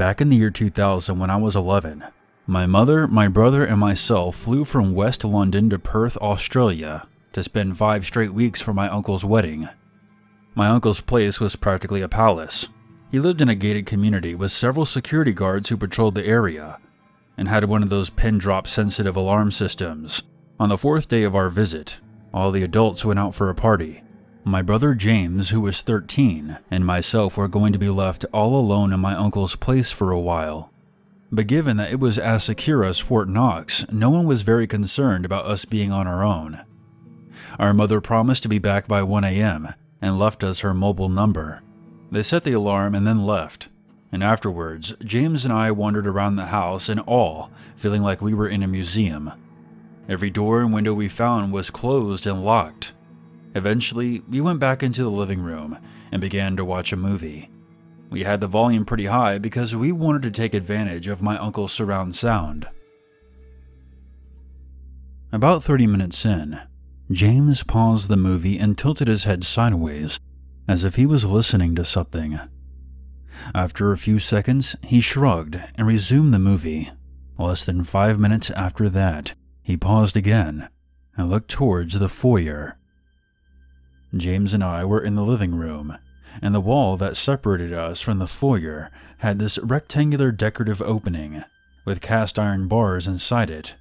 Back in the year 2000, when I was 11, my mother, my brother, and myself flew from West London to Perth, Australia, to spend five straight weeks for my uncle's wedding. My uncle's place was practically a palace. He lived in a gated community with several security guards who patrolled the area, and had one of those pin drop sensitive alarm systems. On the fourth day of our visit, all the adults went out for a party. My brother James, who was 13, and myself were going to be left all alone in my uncle's place for a while. But given that it was as secure as Fort Knox, no one was very concerned about us being on our own. Our mother promised to be back by 1 a.m. and left us her mobile number. They set the alarm and then left. And afterwards, James and I wandered around the house in awe, feeling like we were in a museum. Every door and window we found was closed and locked. Eventually, we went back into the living room and began to watch a movie. We had the volume pretty high because we wanted to take advantage of my uncle's surround sound. About 30 minutes in, James paused the movie and tilted his head sideways as if he was listening to something. After a few seconds, he shrugged and resumed the movie. Less than five minutes after that, he paused again and looked towards the foyer. James and I were in the living room, and the wall that separated us from the foyer had this rectangular decorative opening with cast iron bars inside it.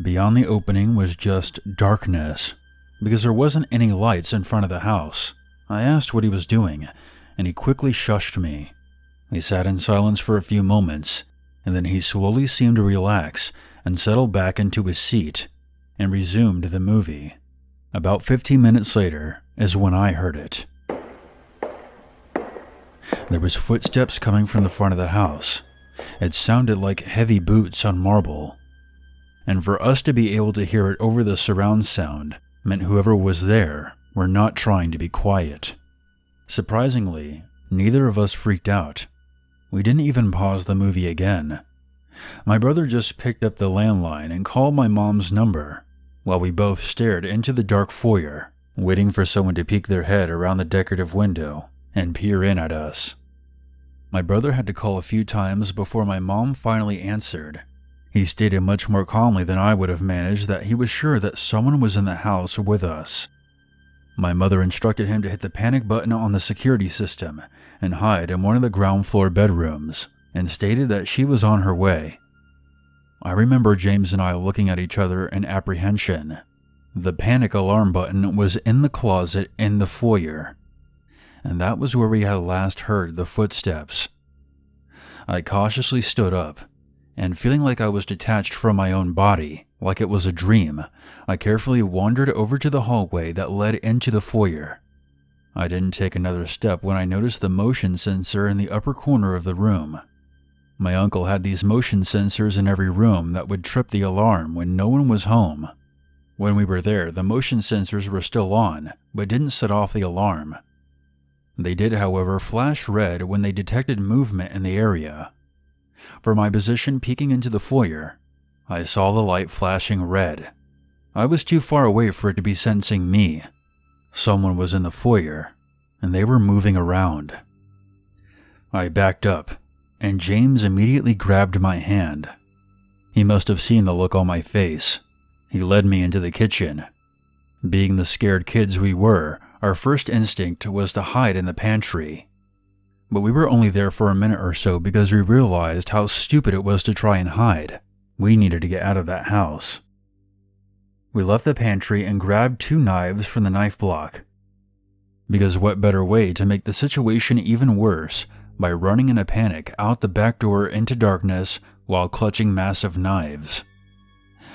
Beyond the opening was just darkness, because there wasn't any lights in front of the house. I asked what he was doing, and he quickly shushed me. We sat in silence for a few moments, and then he slowly seemed to relax and settle back into his seat and resumed the movie. About 15 minutes later is when I heard it. There was footsteps coming from the front of the house. It sounded like heavy boots on marble. And for us to be able to hear it over the surround sound meant whoever was there were not trying to be quiet. Surprisingly, neither of us freaked out. We didn't even pause the movie again. My brother just picked up the landline and called my mom's number, while we both stared into the dark foyer, waiting for someone to peek their head around the decorative window and peer in at us. My brother had to call a few times before my mom finally answered. He stated much more calmly than I would have managed that he was sure that someone was in the house with us. My mother instructed him to hit the panic button on the security system and hide in one of the ground floor bedrooms, and stated that she was on her way. I remember James and I looking at each other in apprehension. The panic alarm button was in the closet in the foyer, and that was where we had last heard the footsteps. I cautiously stood up, and feeling like I was detached from my own body, like it was a dream, I carefully wandered over to the hallway that led into the foyer. I didn't take another step when I noticed the motion sensor in the upper corner of the room. My uncle had these motion sensors in every room that would trip the alarm when no one was home. When we were there, the motion sensors were still on, but didn't set off the alarm. They did, however, flash red when they detected movement in the area. From my position peeking into the foyer, I saw the light flashing red. I was too far away for it to be sensing me. Someone was in the foyer, and they were moving around. I backed up, and James immediately grabbed my hand. He must have seen the look on my face. He led me into the kitchen. Being the scared kids we were, our first instinct was to hide in the pantry. But we were only there for a minute or so because we realized how stupid it was to try and hide. We needed to get out of that house. We left the pantry and grabbed two knives from the knife block. Because what better way to make the situation even worse by running in a panic out the back door into darkness while clutching massive knives?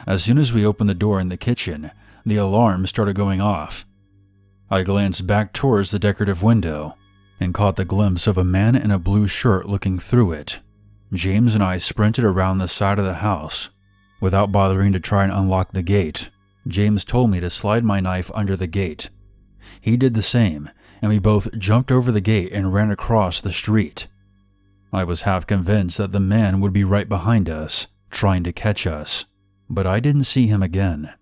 As soon as we opened the door in the kitchen, the alarm started going off, I glanced back towards the decorative window and caught the glimpse of a man in a blue shirt looking through it. James and I sprinted around the side of the house. Without bothering to try and unlock the gate, James told me to slide my knife under the gate. He did the same, and we both jumped over the gate and ran across the street. I was half convinced that the man would be right behind us, trying to catch us, but I didn't see him again.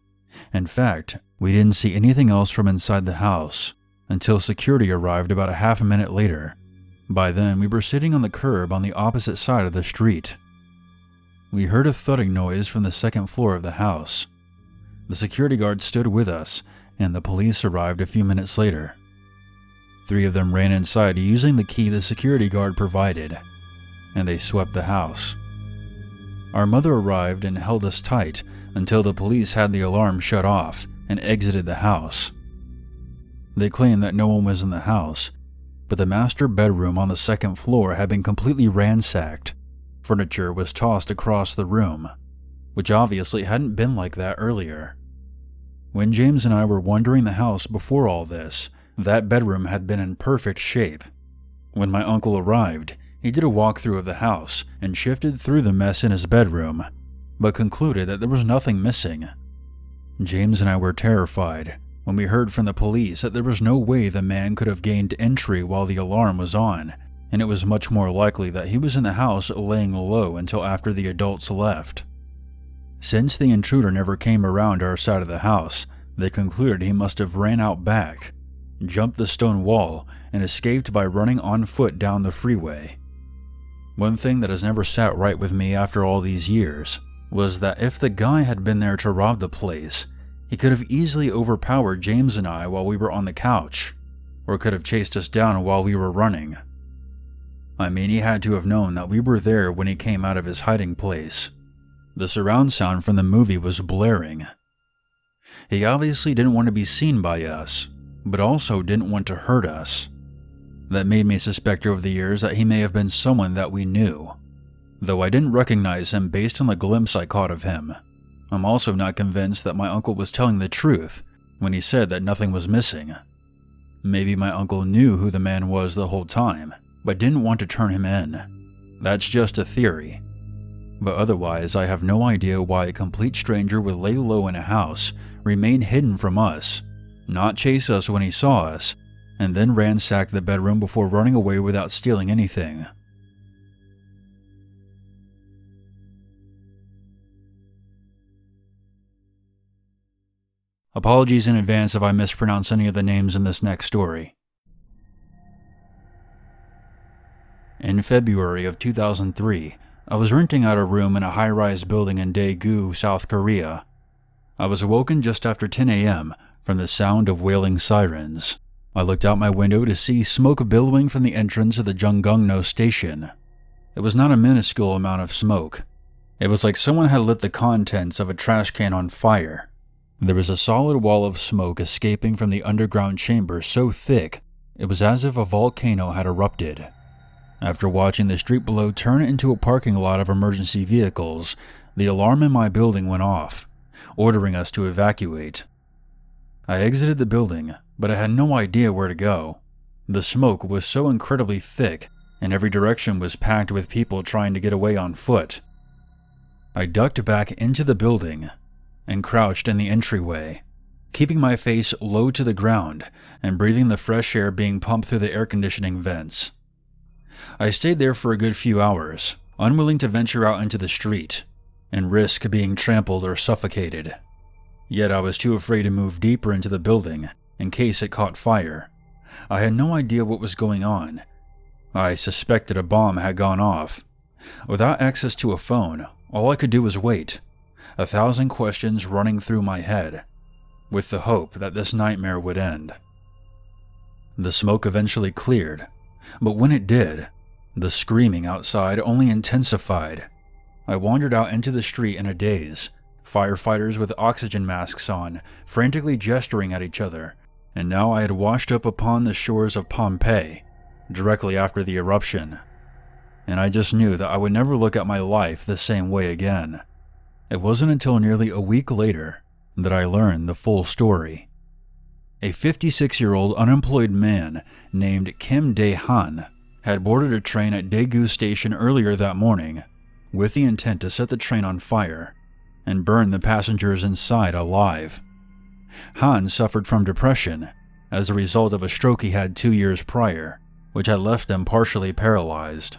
In fact, we didn't see anything else from inside the house until security arrived about a half a minute later. By then, we were sitting on the curb on the opposite side of the street. We heard a thudding noise from the second floor of the house. The security guard stood with us, and the police arrived a few minutes later. Three of them ran inside using the key the security guard provided, and they swept the house. Our mother arrived and held us tight until the police had the alarm shut off and exited the house. They claimed that no one was in the house, but the master bedroom on the second floor had been completely ransacked. Furniture was tossed across the room, which obviously hadn't been like that earlier. When James and I were wandering the house before all this, that bedroom had been in perfect shape. When my uncle arrived, he did a walkthrough of the house and shifted through the mess in his bedroom, but concluded that there was nothing missing. James and I were terrified when we heard from the police that there was no way the man could have gained entry while the alarm was on, and it was much more likely that he was in the house laying low until after the adults left. Since the intruder never came around our side of the house, they concluded he must have ran out back, jumped the stone wall, and escaped by running on foot down the freeway. One thing that has never sat right with me after all these years was that if the guy had been there to rob the place, he could have easily overpowered James and I while we were on the couch, or could have chased us down while we were running. I mean, he had to have known that we were there when he came out of his hiding place. The surround sound from the movie was blaring. He obviously didn't want to be seen by us, but also didn't want to hurt us. That made me suspect over the years that he may have been someone that we knew, though I didn't recognize him based on the glimpse I caught of him. I'm also not convinced that my uncle was telling the truth when he said that nothing was missing. Maybe my uncle knew who the man was the whole time, but didn't want to turn him in. That's just a theory, but otherwise I have no idea why a complete stranger would lay low in a house, remain hidden from us, not chase us when he saw us, and then ransacked the bedroom before running away without stealing anything. Apologies in advance if I mispronounce any of the names in this next story. In February of 2003, I was renting out a room in a high rise building in Daegu, South Korea. I was awoken just after 10 a.m. from the sound of wailing sirens. I looked out my window to see smoke billowing from the entrance of the Jungangno station. It was not a minuscule amount of smoke. It was like someone had lit the contents of a trash can on fire. There was a solid wall of smoke escaping from the underground chamber so thick it was as if a volcano had erupted. After watching the street below turn into a parking lot of emergency vehicles, the alarm in my building went off, ordering us to evacuate. I exited the building, but I had no idea where to go. The smoke was so incredibly thick, and every direction was packed with people trying to get away on foot. I ducked back into the building and crouched in the entryway, keeping my face low to the ground and breathing the fresh air being pumped through the air conditioning vents. I stayed there for a good few hours, unwilling to venture out into the street and risk being trampled or suffocated. Yet I was too afraid to move deeper into the building in case it caught fire. I had no idea what was going on. I suspected a bomb had gone off. Without access to a phone, all I could do was wait, a thousand questions running through my head, with the hope that this nightmare would end. The smoke eventually cleared, but when it did, the screaming outside only intensified. I wandered out into the street in a daze, firefighters with oxygen masks on, frantically gesturing at each other, and now I had washed up upon the shores of Pompeii, directly after the eruption. And I just knew that I would never look at my life the same way again. It wasn't until nearly a week later that I learned the full story. A 56 year old unemployed man named Kim Dae Han had boarded a train at Daegu Station earlier that morning with the intent to set the train on fire and burn the passengers inside alive. Han suffered from depression as a result of a stroke he had two years prior, which had left him partially paralyzed.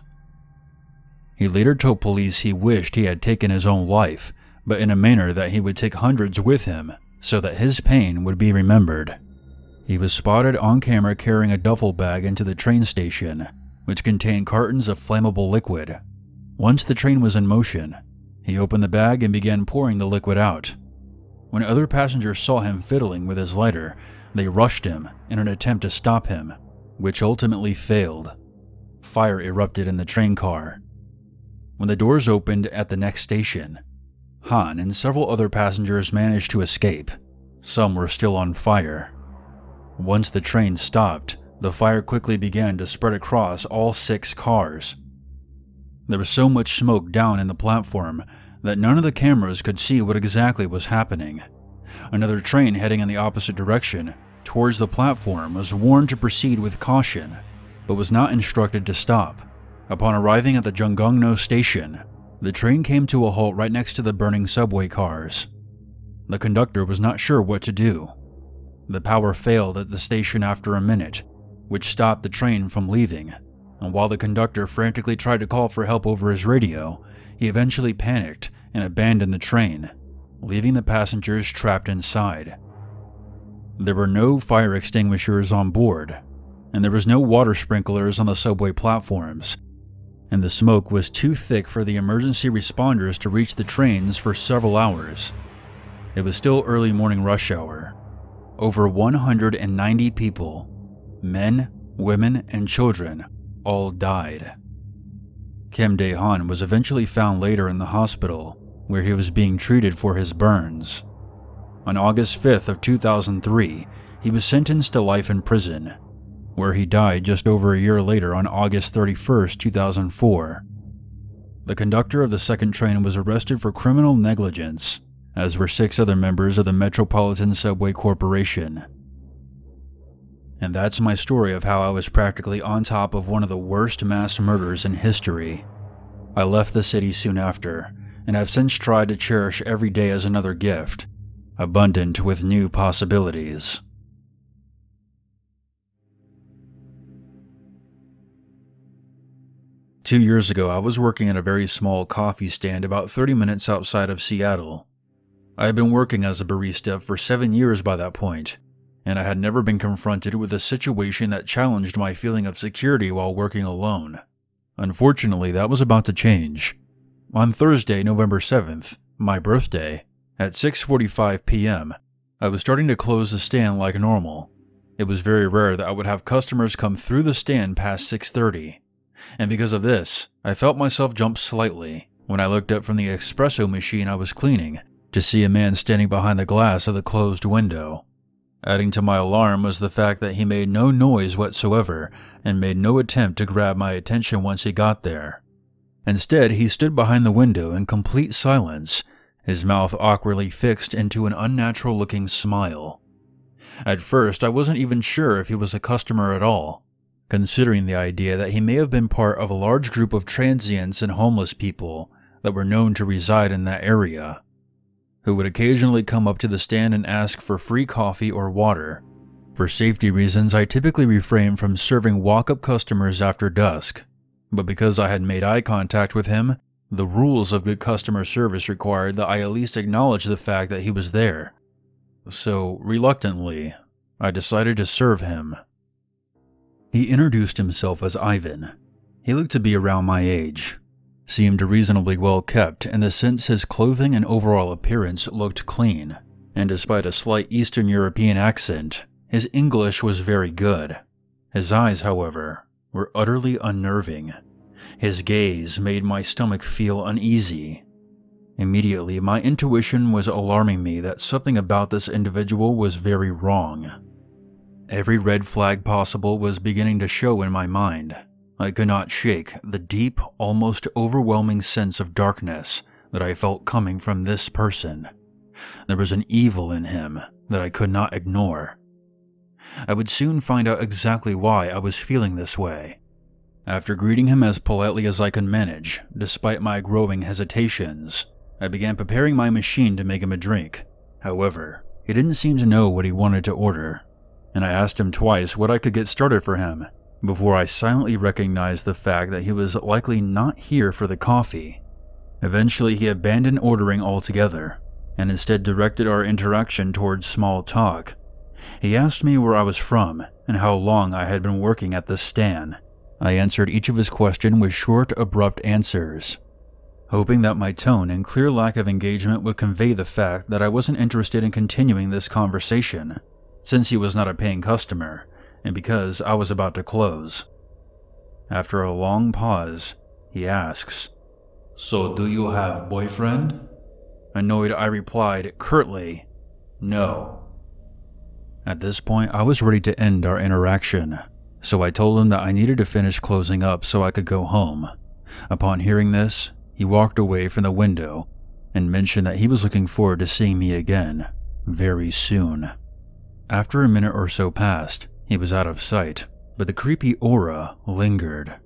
He later told police he wished he had taken his own life, but in a manner that he would take hundreds with him so that his pain would be remembered. He was spotted on camera carrying a duffel bag into the train station, which contained cartons of flammable liquid. Once the train was in motion, he opened the bag and began pouring the liquid out. When other passengers saw him fiddling with his lighter, they rushed him in an attempt to stop him, which ultimately failed. Fire erupted in the train car. When the doors opened at the next station, Han and several other passengers managed to escape. Some were still on fire. Once the train stopped, the fire quickly began to spread across all six cars. There was so much smoke down in the platform that none of the cameras could see what exactly was happening. Another train heading in the opposite direction, towards the platform, was warned to proceed with caution, but was not instructed to stop. Upon arriving at the Jungangno station, the train came to a halt right next to the burning subway cars. The conductor was not sure what to do. The power failed at the station after a minute, which stopped the train from leaving, and while the conductor frantically tried to call for help over his radio, he eventually panicked and abandoned the train, leaving the passengers trapped inside. There were no fire extinguishers on board, and there was no water sprinklers on the subway platforms, and the smoke was too thick for the emergency responders to reach the trains for several hours. It was still early morning rush hour. Over 190 people, men, women, and children, all died. Kim Dae Han was eventually found later in the hospital, where he was being treated for his burns. On August 5th of 2003, he was sentenced to life in prison, where he died just over a year later on August 31st, 2004. The conductor of the second train was arrested for criminal negligence, as were six other members of the Metropolitan Subway Corporation. And that's my story of how I was practically on top of one of the worst mass murders in history. I left the city soon after, and have since tried to cherish every day as another gift, abundant with new possibilities. Two years ago, I was working at a very small coffee stand about 30 minutes outside of Seattle. I had been working as a barista for seven years by that point, and I had never been confronted with a situation that challenged my feeling of security while working alone. Unfortunately, that was about to change. On Thursday, November 7th, my birthday, at 6:45 p.m., I was starting to close the stand like normal. It was very rare that I would have customers come through the stand past 6:30, and because of this, I felt myself jump slightly when I looked up from the espresso machine I was cleaning to see a man standing behind the glass of the closed window. Adding to my alarm was the fact that he made no noise whatsoever and made no attempt to grab my attention once he got there. Instead, he stood behind the window in complete silence, his mouth awkwardly fixed into an unnatural looking smile. At first, I wasn't even sure if he was a customer at all, considering the idea that he may have been part of a large group of transients and homeless people that were known to reside in that area who would occasionally come up to the stand and ask for free coffee or water. For safety reasons, I typically refrain from serving walk up customers after dusk, but because I had made eye contact with him, the rules of good customer service required that I at least acknowledge the fact that he was there. So, reluctantly, I decided to serve him. He introduced himself as Ivan. He looked to be around my age, seemed reasonably well kept in the sense his clothing and overall appearance looked clean, and despite a slight Eastern European accent, his English was very good. His eyes, however, were utterly unnerving. His gaze made my stomach feel uneasy. Immediately, my intuition was alarming me that something about this individual was very wrong. Every red flag possible was beginning to show in my mind, I could not shake the deep, almost overwhelming sense of darkness that I felt coming from this person. There was an evil in him that I could not ignore. I would soon find out exactly why I was feeling this way. After greeting him as politely as I could manage, despite my growing hesitations, I began preparing my machine to make him a drink. However, he didn't seem to know what he wanted to order, and I asked him twice what I could get started for him before I silently recognized the fact that he was likely not here for the coffee. Eventually, he abandoned ordering altogether and instead directed our interaction towards small talk. He asked me where I was from and how long I had been working at this stand, I answered each of his questions with short, abrupt answers, hoping that my tone and clear lack of engagement would convey the fact that I wasn't interested in continuing this conversation, since he was not a paying customer, and because I was about to close. After a long pause, he asks, So do you have boyfriend? Annoyed, I replied curtly, No. At this point, I was ready to end our interaction, so I told him that I needed to finish closing up so I could go home. Upon hearing this, he walked away from the window and mentioned that he was looking forward to seeing me again very soon. After a minute or so passed, he was out of sight, but the creepy aura lingered.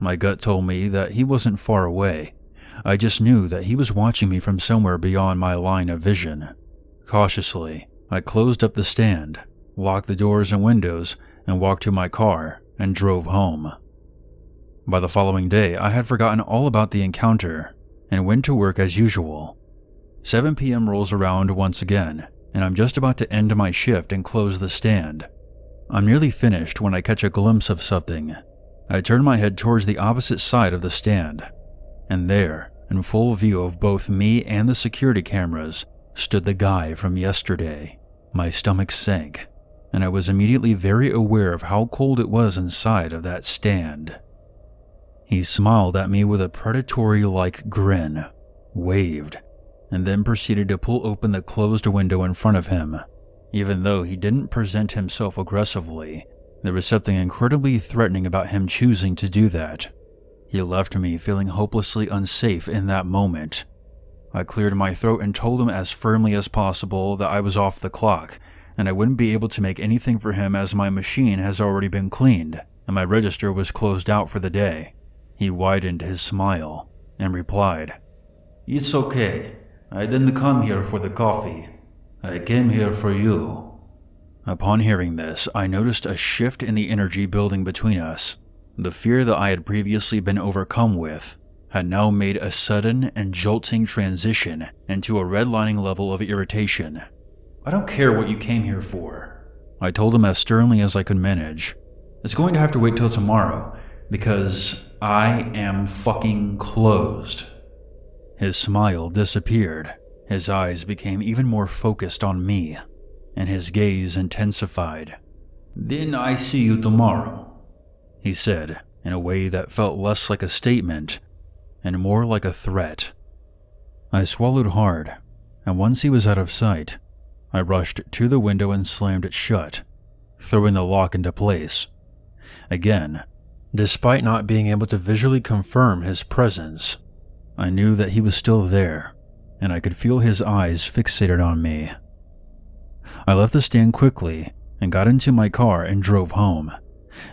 My gut told me that he wasn't far away. I just knew that he was watching me from somewhere beyond my line of vision. Cautiously, I closed up the stand, locked the doors and windows, and walked to my car and drove home. By the following day, I had forgotten all about the encounter and went to work as usual. 7 p.m. rolls around once again, and I'm just about to end my shift and close the stand. I'm nearly finished when I catch a glimpse of something. I turn my head towards the opposite side of the stand, and there, in full view of both me and the security cameras, stood the guy from yesterday. My stomach sank, and I was immediately very aware of how cold it was inside of that stand. He smiled at me with a predatory like grin, waved, and then proceeded to pull open the closed window in front of him. Even though he didn't present himself aggressively, there was something incredibly threatening about him choosing to do that. He left me feeling hopelessly unsafe in that moment. I cleared my throat and told him as firmly as possible that I was off the clock and I wouldn't be able to make anything for him as my machine has already been cleaned and my register was closed out for the day. He widened his smile and replied, It's okay. I didn't come here for the coffee. I came here for you. Upon hearing this, I noticed a shift in the energy building between us. The fear that I had previously been overcome with had now made a sudden and jolting transition into a redlining level of irritation. I don't care what you came here for. I told him as sternly as I could manage. It's going to have to wait till tomorrow, because I am fucking closed. His smile disappeared. His eyes became even more focused on me, and his gaze intensified. Then I see you tomorrow, he said in a way that felt less like a statement and more like a threat. I swallowed hard, and once he was out of sight, I rushed to the window and slammed it shut, throwing the lock into place. Again, despite not being able to visually confirm his presence, I knew that he was still there, and I could feel his eyes fixated on me. I left the stand quickly and got into my car and drove home.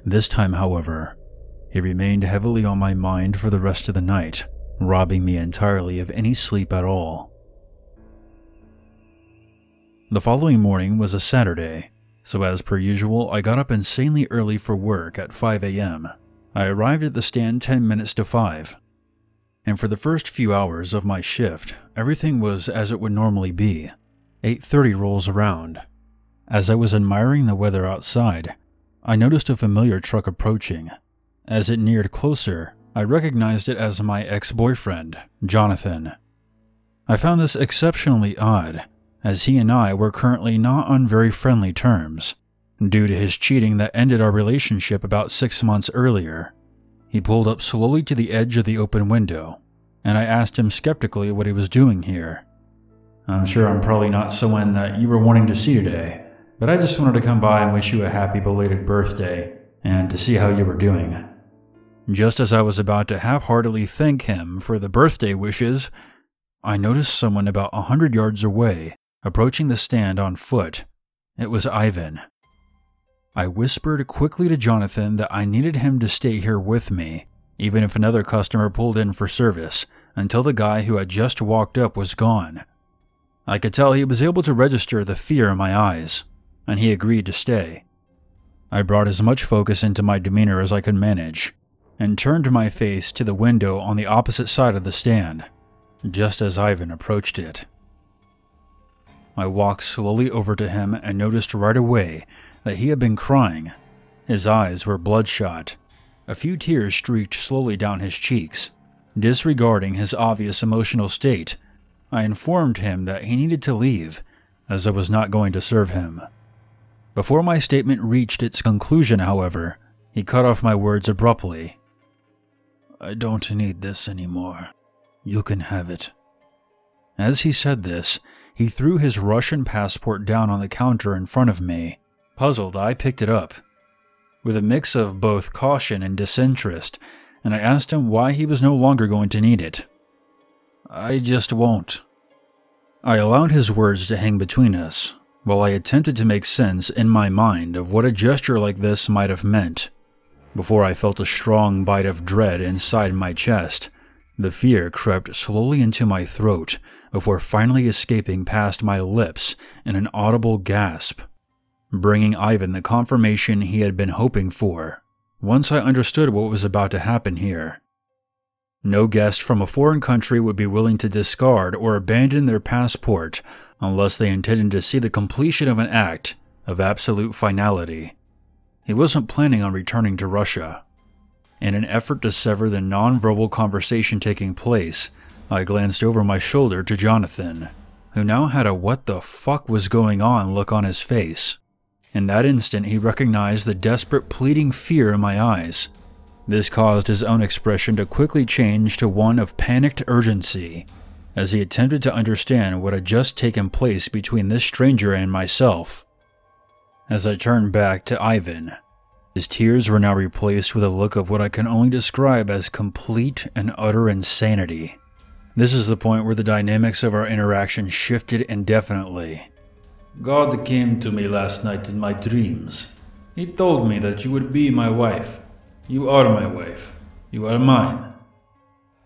This time, however, he remained heavily on my mind for the rest of the night, robbing me entirely of any sleep at all. The following morning was a Saturday, so as per usual, I got up insanely early for work at 5 a.m. I arrived at the stand 10 minutes to 5. And for the first few hours of my shift, everything was as it would normally be. 8:30 rolls around. As I was admiring the weather outside, I noticed a familiar truck approaching as it neared closer, I recognized it as my ex boyfriend, Jonathan. I found this exceptionally odd, as he and I were currently not on very friendly terms, due to his cheating that ended our relationship about six months earlier. He pulled up slowly to the edge of the open window, and I asked him skeptically what he was doing here. I'm sure I'm probably not someone that you were wanting to see today, but I just wanted to come by and wish you a happy belated birthday, and to see how you were doing. Just as I was about to half heartedly thank him for the birthday wishes, I noticed someone about a hundred yards away, approaching the stand on foot. It was Ivan. I whispered quickly to Jonathan that I needed him to stay here with me, even if another customer pulled in for service, until the guy who had just walked up was gone. I could tell he was able to register the fear in my eyes, and he agreed to stay. I brought as much focus into my demeanor as I could manage, and turned my face to the window on the opposite side of the stand, just as Ivan approached it. I walked slowly over to him and noticed right away that he had been crying. His eyes were bloodshot. A few tears streaked slowly down his cheeks. Disregarding his obvious emotional state, I informed him that he needed to leave, as I was not going to serve him. Before my statement reached its conclusion, however, he cut off my words abruptly. I don't need this anymore. You can have it. As he said this, he threw his Russian passport down on the counter in front of me. Puzzled, I picked it up. With a mix of both caution and disinterest, and I asked him why he was no longer going to need it. I just won't. I allowed his words to hang between us, while I attempted to make sense in my mind of what a gesture like this might have meant. Before I felt a strong bite of dread inside my chest, the fear crept slowly into my throat before finally escaping past my lips in an audible gasp, bringing Ivan the confirmation he had been hoping for once I understood what was about to happen here. No guest from a foreign country would be willing to discard or abandon their passport unless they intended to see the completion of an act of absolute finality. He wasn't planning on returning to Russia. In an effort to sever the non-verbal conversation taking place, I glanced over my shoulder to Jonathan, who now had a what the fuck was going on look on his face. In that instant, he recognized the desperate pleading fear in my eyes. This caused his own expression to quickly change to one of panicked urgency as he attempted to understand what had just taken place between this stranger and myself. As I turned back to Ivan, his tears were now replaced with a look of what I can only describe as complete and utter insanity. This is the point where the dynamics of our interaction shifted indefinitely. God came to me last night in my dreams. He told me that you would be my wife. You are my wife. You are mine.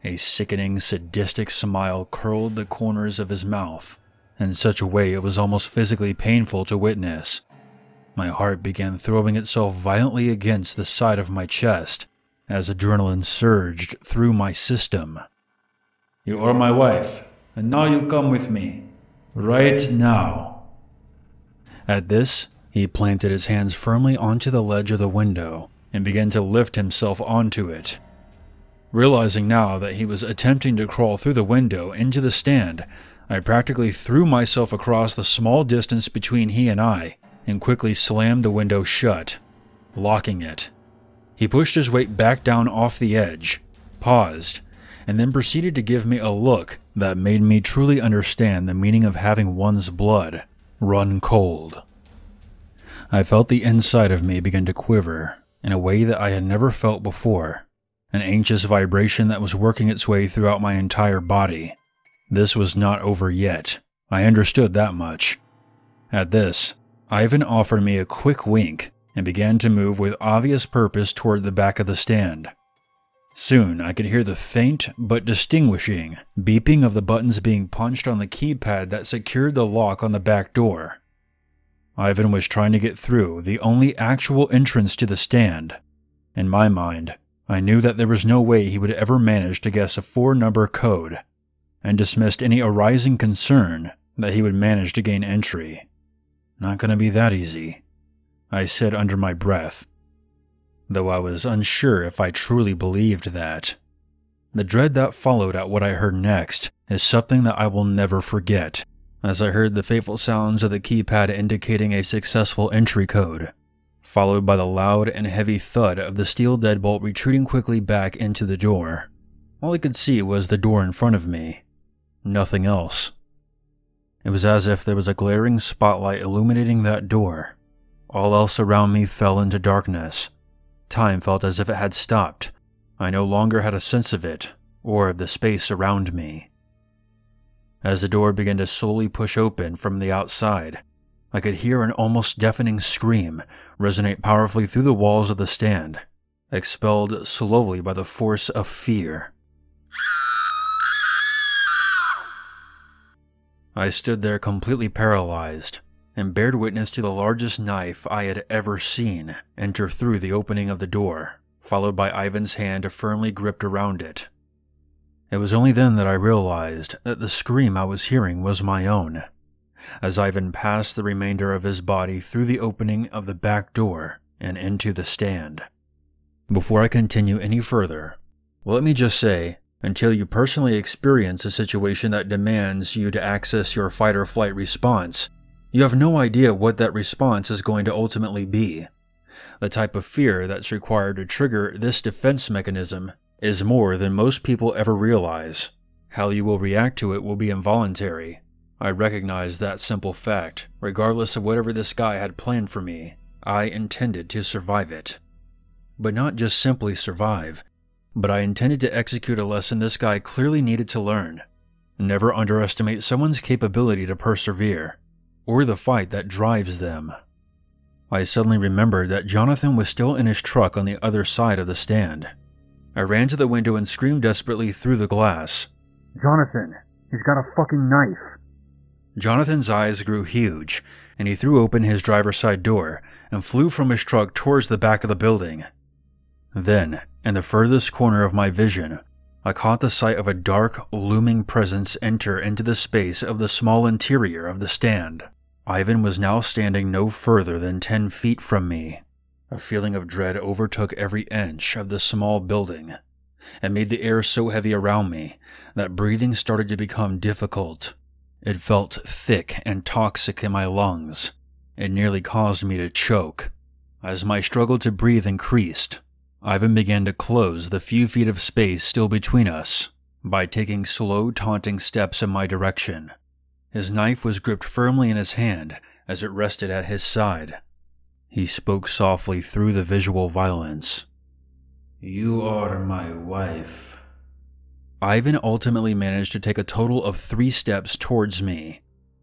A sickening, sadistic smile curled the corners of his mouth in such a way it was almost physically painful to witness. My heart began throwing itself violently against the side of my chest as adrenaline surged through my system. You are my wife, and now you come with me. Right now. At this, he planted his hands firmly onto the ledge of the window and began to lift himself onto it. Realizing now that he was attempting to crawl through the window into the stand, I practically threw myself across the small distance between he and I and quickly slammed the window shut, locking it. He pushed his weight back down off the edge, paused, and then proceeded to give me a look that made me truly understand the meaning of having one's blood run cold. I felt the inside of me begin to quiver in a way that I had never felt before an anxious vibration that was working its way throughout my entire body. This was not over yet. I understood that much. At this, Ivan offered me a quick wink and began to move with obvious purpose toward the back of the stand. Soon I could hear the faint but distinguishing beeping of the buttons being punched on the keypad that secured the lock on the back door. Ivan was trying to get through the only actual entrance to the stand. In my mind, I knew that there was no way he would ever manage to guess a four number code, and dismissed any arising concern that he would manage to gain entry. Not gonna be that easy, I said under my breath, though I was unsure if I truly believed that. The dread that followed at what I heard next is something that I will never forget, as I heard the fateful sounds of the keypad indicating a successful entry code followed by the loud and heavy thud of the steel deadbolt retreating quickly back into the door. All I could see was the door in front of me. Nothing else. It was as if there was a glaring spotlight illuminating that door. All else around me fell into darkness. Time felt as if it had stopped. I no longer had a sense of it, or of the space around me. As the door began to slowly push open from the outside, I could hear an almost deafening scream resonate powerfully through the walls of the stand, expelled slowly by the force of fear. I stood there completely paralyzed and bared witness to the largest knife I had ever seen enter through the opening of the door, followed by Ivan's hand firmly gripped around it. It was only then that I realized that the scream I was hearing was my own as Ivan passed the remainder of his body through the opening of the back door and into the stand. Before I continue any further, let me just say until you personally experience a situation that demands you to access your fight or flight response, you have no idea what that response is going to ultimately be. The type of fear that's required to trigger this defense mechanism is more than most people ever realize. How you will react to it will be involuntary. I recognize that simple fact. Regardless of whatever this guy had planned for me, I intended to survive it. But not just simply survive, but I intended to execute a lesson this guy clearly needed to learn. Never underestimate someone's capability to persevere, or the fight that drives them. I suddenly remembered that Jonathan was still in his truck on the other side of the stand. I ran to the window and screamed desperately through the glass. Jonathan, he's got a fucking knife. Jonathan's eyes grew huge, and he threw open his driver's side door and flew from his truck towards the back of the building. Then, in the furthest corner of my vision, I caught the sight of a dark, looming presence enter into the space of the small interior of the stand. Ivan was now standing no further than ten feet from me. A feeling of dread overtook every inch of the small building and made the air so heavy around me that breathing started to become difficult. It felt thick and toxic in my lungs. It nearly caused me to choke. As my struggle to breathe increased, Ivan began to close the few feet of space still between us by taking slow, taunting steps in my direction. His knife was gripped firmly in his hand as it rested at his side. He spoke softly through the visual violence. You are my wife. Ivan ultimately managed to take a total of three steps towards me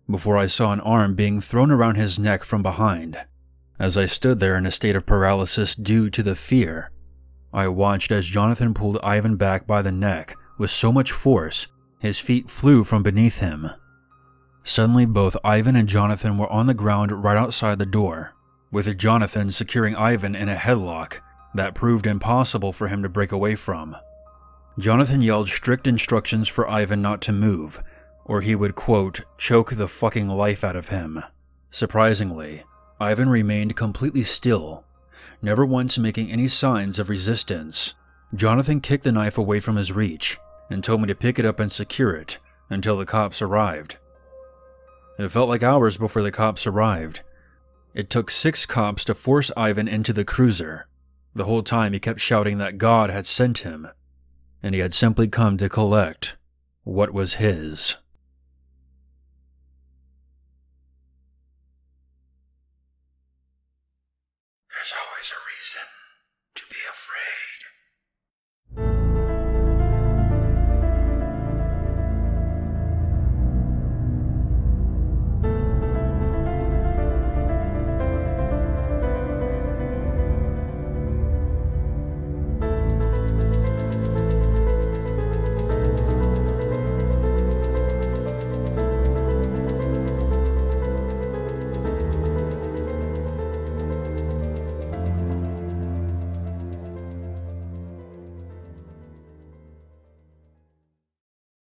before I saw an arm being thrown around his neck from behind. As I stood there in a state of paralysis due to the fear, I watched as Jonathan pulled Ivan back by the neck with so much force, his feet flew from beneath him. Suddenly, both Ivan and Jonathan were on the ground right outside the door, with Jonathan securing Ivan in a headlock that proved impossible for him to break away from. Jonathan yelled strict instructions for Ivan not to move, or he would, quote, choke the fucking life out of him. Surprisingly, Ivan remained completely still never once making any signs of resistance. Jonathan kicked the knife away from his reach and told me to pick it up and secure it until the cops arrived. It felt like hours before the cops arrived. It took six cops to force Ivan into the cruiser. The whole time he kept shouting that God had sent him, and he had simply come to collect what was his.